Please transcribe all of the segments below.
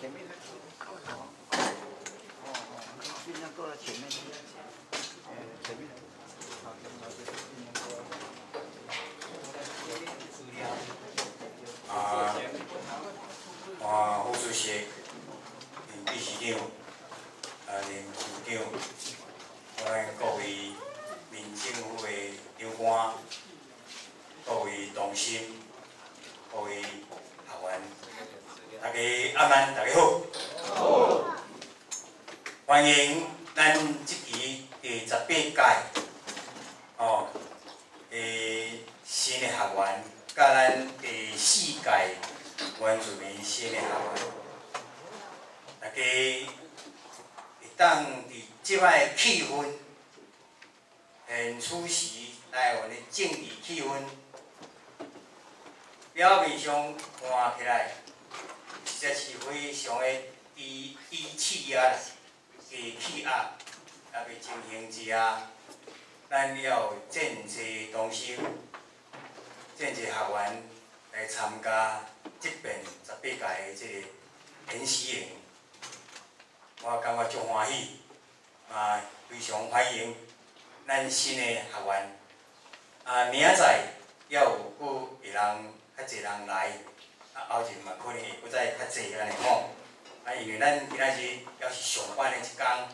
前面的靠，坐前面。啊，啊，胡主席、秘书长、啊任处长，各位民政府的长官，各位同事，各位学员。大家晚安，大家好。好。欢迎咱这期第十八届哦的新的学员，甲咱第四届原住民新的学员，大家会当伫即摆气氛现出席来我的政治气氛。表面上看起来实在是非常的低低气压。低气压啊未进行之下，咱了有真济同心、真济学员来参加即边十八届的即个演习营，我感觉足欢喜，啊非常欢迎咱新的学员。啊，明仔载还有佫会人较济人来，啊后日嘛可能会佫再较济安尼吼。啊，因为咱今仔日也是上班的一天，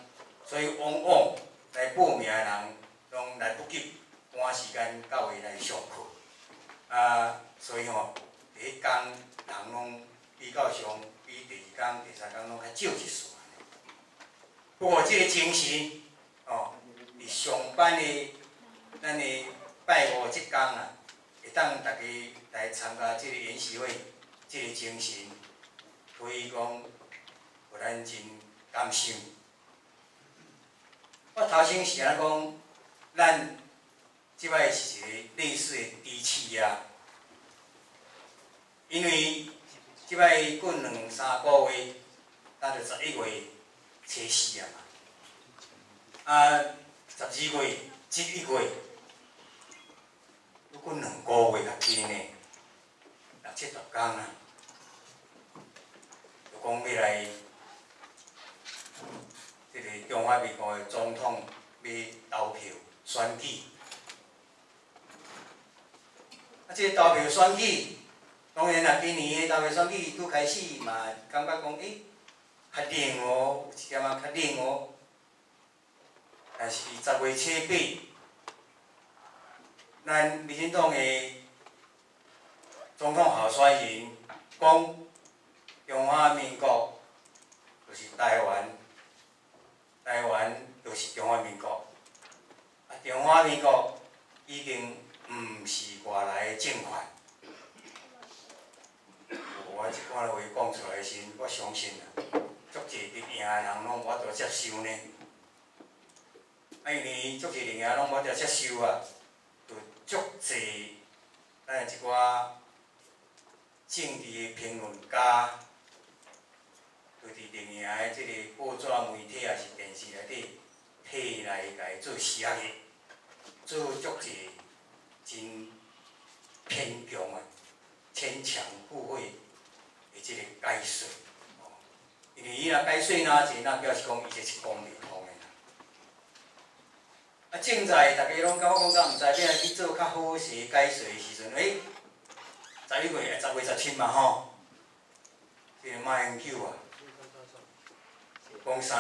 所以往往来报名的人拢来不及赶时间到位来上课。啊，所以吼，第一天人拢比较上，比第二天、第三天拢较少一丝。不过即个精神，哦，伫上班的咱的拜五即天啊，会当大家来参加即个演习会，即个精神可以讲。咱真甘心。我头先是安讲，咱即摆是一个类似的低气压，因为即摆过两三个月，咱就十一月初四啊嘛，啊十二月、十一月，过两个月较紧呢，六七十天啊，讲要来。即个中华民国的总统要投票选举，啊，即个投票选举，当然啦，今年的投票选举拄开始嘛，感觉讲，诶，较冷哦，有一点仔较冷哦。但是十月初八，咱民进党的总统候选人讲，中华民国就是台湾。台湾就是中华民国，啊，中华民国已经毋是外来的政权。我即款话讲出来时，我相信啊，足济伫赢的人拢我着接受呢。啊，因为足济伫赢拢我着接受啊，就足济咱一寡政治的评论家。就是另外的即个报纸媒体也是电视内底，替来伊做写的，做足济真偏强啊、牵强附会的即个解说。因为伊若解说哪钱，那表示讲伊这是讲流通的啦。啊，正在大家拢甲我讲，敢毋知影去做较好势解说的时阵，诶，十一月、十月十七嘛吼，这个马英九啊。讲啥？